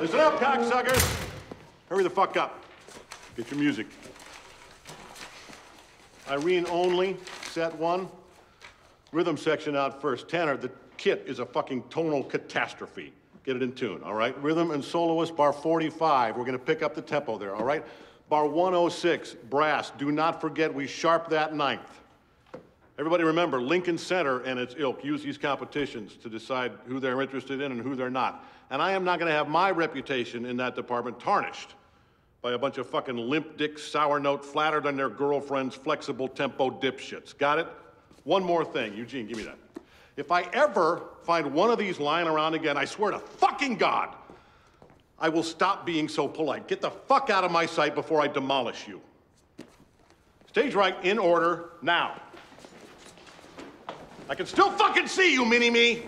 Listen up, cocksuckers. Hurry the fuck up. Get your music. Irene only, set one. Rhythm section out first. Tanner, the kit is a fucking tonal catastrophe. Get it in tune, all right? Rhythm and soloist, bar 45. We're gonna pick up the tempo there, all right? Bar 106, brass. Do not forget we sharp that ninth. Everybody remember, Lincoln Center and its ilk use these competitions to decide who they're interested in and who they're not. And I am not gonna have my reputation in that department tarnished by a bunch of fucking limp dick, sour note, flattered on their girlfriends, flexible tempo dipshits. Got it? One more thing. Eugene, give me that. If I ever find one of these lying around again, I swear to fucking God, I will stop being so polite. Get the fuck out of my sight before I demolish you. Stage right in order now. I can still fucking see you, mini me.